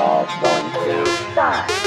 all going to die.